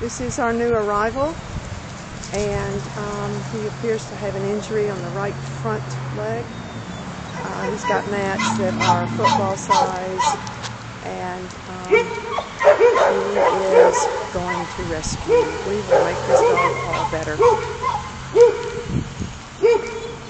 This is our new arrival, and um, he appears to have an injury on the right front leg. Uh, he's got mats that are football size, and um, he is going to rescue. We will make this dog all better.